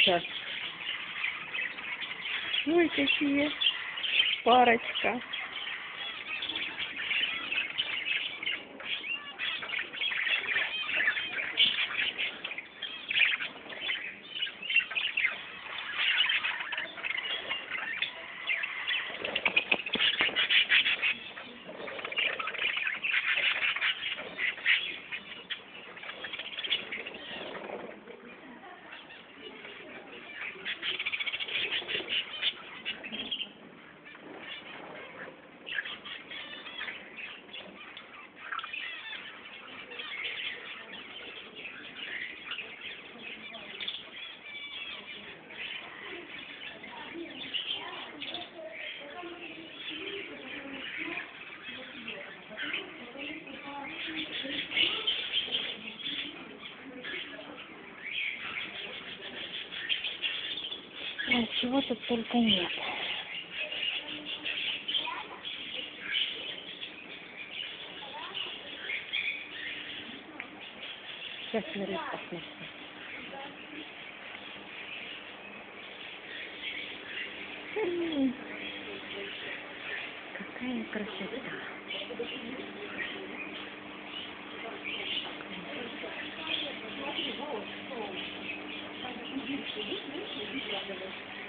Сейчас. Ой, какие парочка. Ой, чего тут только нет. Сейчас смотри, посмотри. М, Какая красота. resolution.